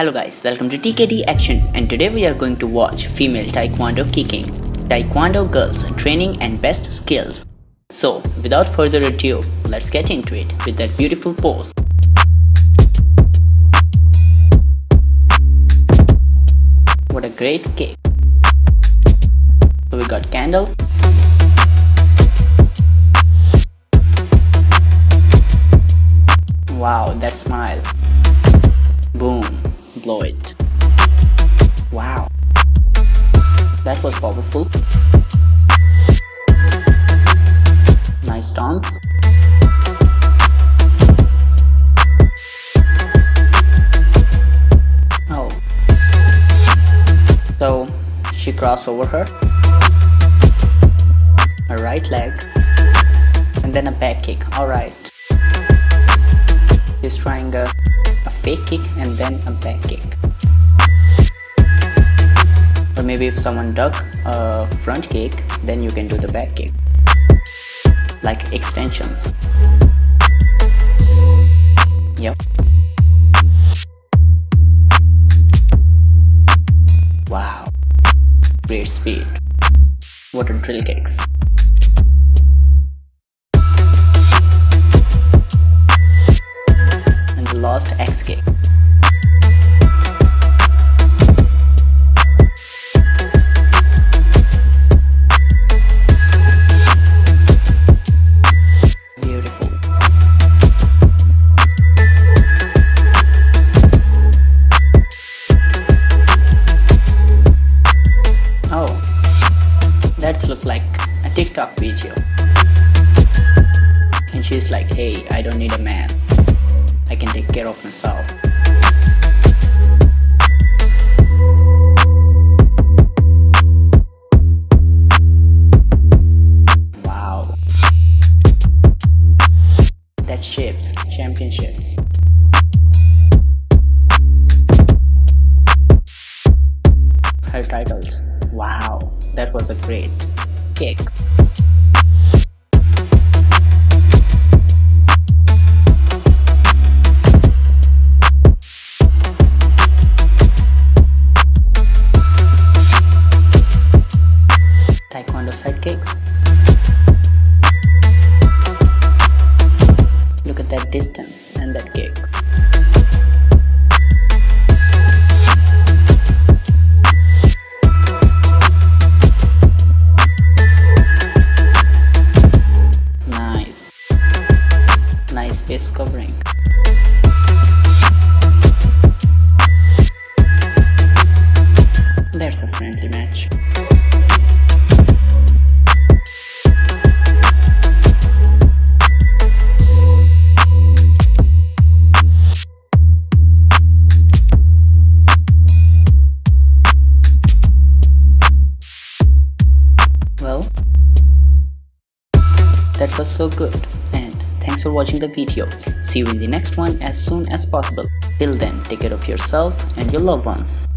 Hello guys, welcome to TKD Action and today we are going to watch female taekwondo kicking, taekwondo girls training and best skills. So without further ado, let's get into it with that beautiful pose. What a great kick. So we got candle. Wow, that smile. Boom, it. Wow, that was powerful. Nice dance. Oh, so she crossed over her, a right leg, and then a back kick. Alright. She's trying a fake kick and then a back kick. Or maybe if someone duck a front kick, then you can do the back kick. Like extensions. Yep. Wow. Great speed. What a drill kicks. And the last X kick. Beautiful. Oh, that's look like a TikTok video. And she's like, hey, I don't need a man. I can take care of myself. Wow. That shapes championships. Her titles. Wow, that was a great kick. Taekwondo. Look at that distance and that kick. Nice. Nice base covering. Well, that was so good and thanks for watching the video. See you in the next one as soon as possible. Till then, take care of yourself and your loved ones.